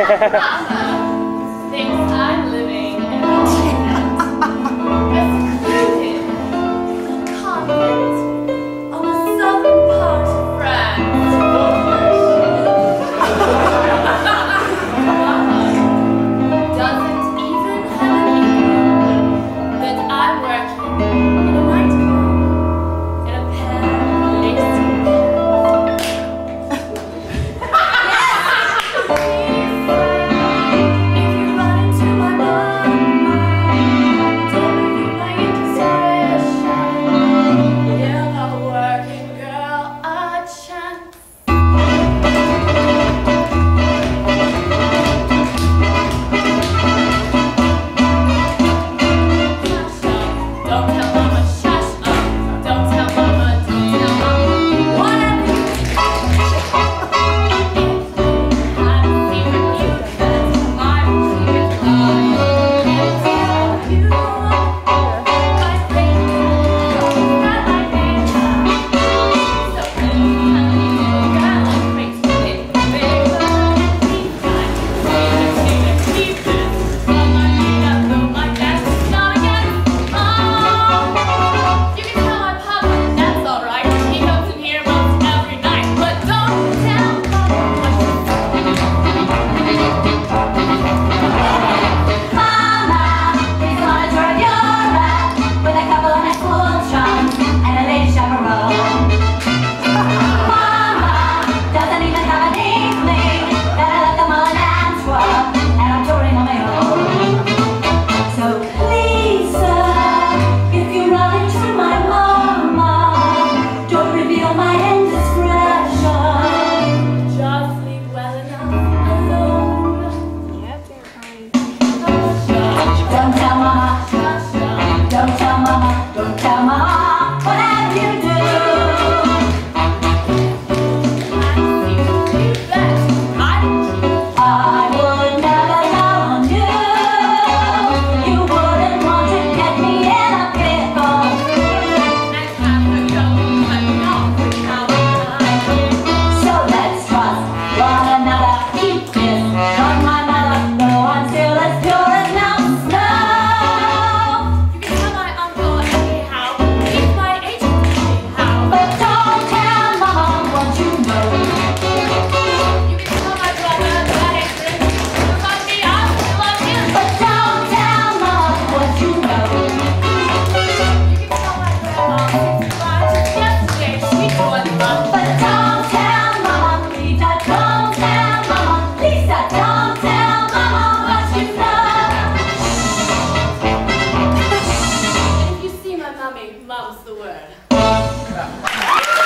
Thanks. come. Tommy loves the word.